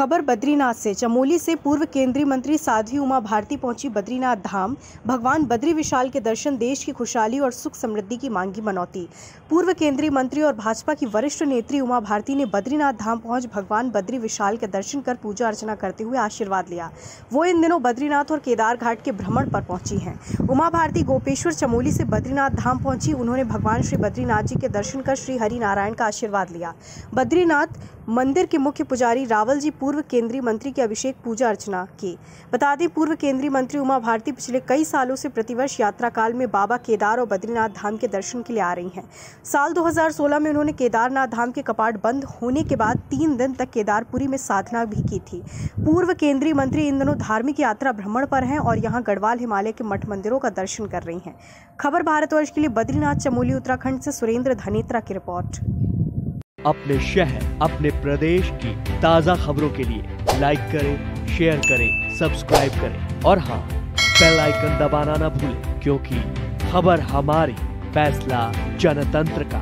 खबर बद्रीनाथ से। चमोली से पूर्व केंद्रीय मंत्री साध्वी उमा भारती पहुँची बद्रीनाथ धाम। भगवान बद्री विशाल के दर्शन, देश की खुशहाली और सुख समृद्धि की मांगी मनौती। पूर्व केंद्रीय मंत्री और भाजपा की वरिष्ठ नेत्री उमा भारती ने बद्रीनाथ धाम पहुँच भगवान बद्री विशाल के दर्शन कर पूजा अर्चना करते हुए आशीर्वाद लिया। वो इन दिनों बद्रीनाथ और केदार घाट के भ्रमण पर पहुँची हैं। उमा भारती गोपेश्वर चमोली से बद्रीनाथ धाम पहुँची। उन्होंने भगवान श्री बद्रीनाथ जी के दर्शन कर श्री हरि नारायण का आशीर्वाद लिया। बद्रीनाथ मंदिर के मुख्य पुजारी रावल जी पूर्व केंद्रीय मंत्री की अभिषेक पूजा अर्चना की। बता दें, पूर्व केंद्रीय मंत्री उमा भारती पिछले कई सालों से प्रतिवर्ष यात्रा काल में बाबा केदार और बद्रीनाथ धाम के दर्शन के लिए आ रही हैं। साल 2016 में उन्होंने केदारनाथ धाम के कपाट बंद होने के बाद तीन दिन तक केदारपुरी में साधना भी की थी। पूर्व केंद्रीय मंत्री इन दिनों धार्मिक यात्रा भ्रमण पर हैं और यहाँ गढ़वाल हिमालय के मठ मंदिरों का दर्शन कर रही हैं। खबर भारतवर्ष के लिए बद्रीनाथ चमोली, उत्तराखंड से सुरेंद्र धनेत्रा की रिपोर्ट। अपने शहर, अपने प्रदेश की ताज़ा खबरों के लिए लाइक करें शेयर करें सब्सक्राइब करें। और हाँ बेल आइकन दबाना ना भूलें, क्योंकि खबर हमारी फैसला जनतंत्र का।